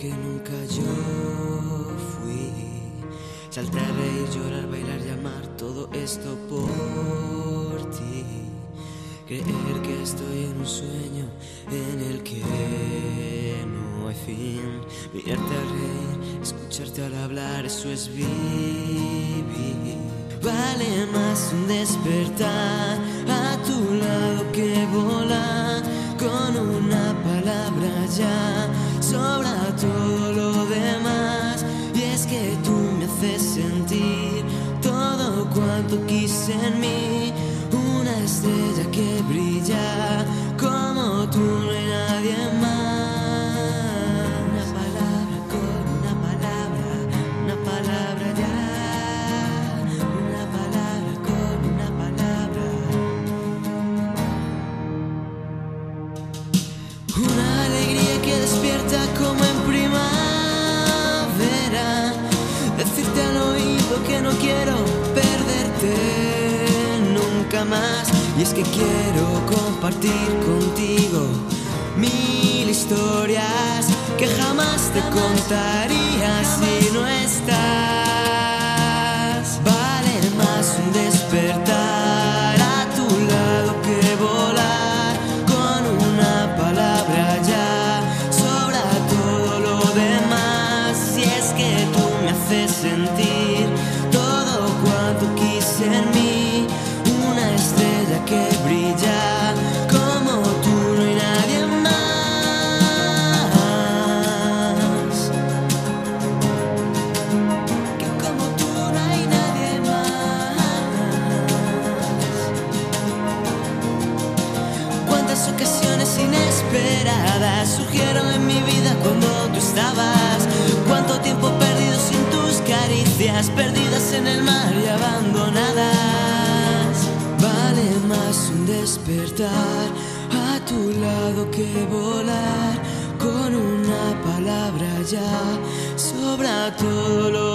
que nunca yo fui. Saltar, reír, llorar, bailar, llamar, todo esto por ti. Creer que estoy en un sueño en el que no hay fin. Mirarte a reír, escucharte al hablar, eso es vivir. Vale más un despertar a tu lado que volar con una palabra ya todo lo demás. Y es que tú me haces sentir todo cuanto quise en mí, una estrella que brilla como tú no hay nadie más. Una palabra con una palabra, una palabra ya, una palabra con una palabra. Una alegría que despierta como que no quiero perderte nunca más. Y es que quiero compartir contigo mil historias que jamás te contaría si no estás. Haces sentir todo cuanto quise en mí una estrella que brilla como tú no hay nadie más que como tú no hay nadie más Cuántas ocasiones inesperadas surgieron en mi vida cuando tú estabas. Despertar a tu lado que volar con una palabra ya sobra todo lo